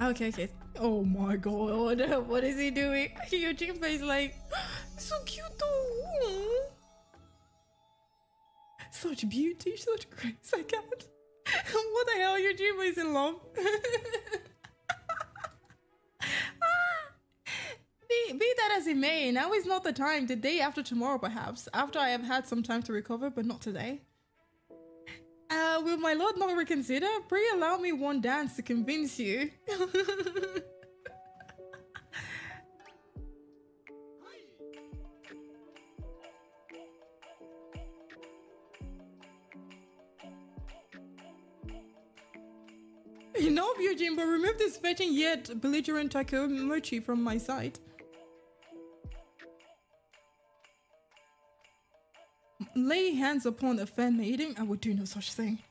Okay, okay. Oh my god, what is he doing? Your Jinbei is like, so cute though. Such beauty, such grace, I can't. what the hell, your Jinbei is in love. be, be that as it may, now is not the time. The day after tomorrow, perhaps. After I have had some time to recover, but not today. Uh, will my lord not reconsider? Pray allow me one dance to convince you. Enough, Eugene, but remove this fetching yet belligerent Mochi from my sight. Lay hands upon a fair maiden, I would do no such thing.